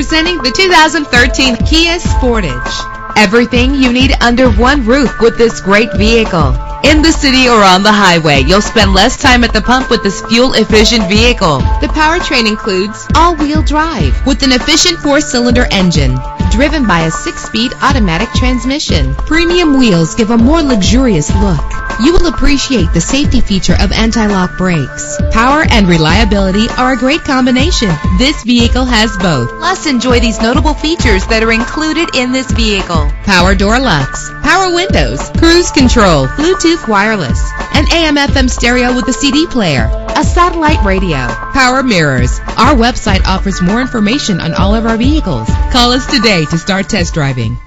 Presenting the 2013 Kia Sportage. Everything you need under one roof with this great vehicle. In the city or on the highway, you'll spend less time at the pump with this fuel-efficient vehicle. The powertrain includes all-wheel drive with an efficient four-cylinder engine driven by a six-speed automatic transmission. Premium wheels give a more luxurious look. You will appreciate the safety feature of anti-lock brakes. Power and reliability are a great combination. This vehicle has both. Plus, enjoy these notable features that are included in this vehicle. Power door locks, power windows, cruise control, Bluetooth wireless, an AM FM stereo with a CD player, a satellite radio, power mirrors. Our website offers more information on all of our vehicles. Call us today to start test driving.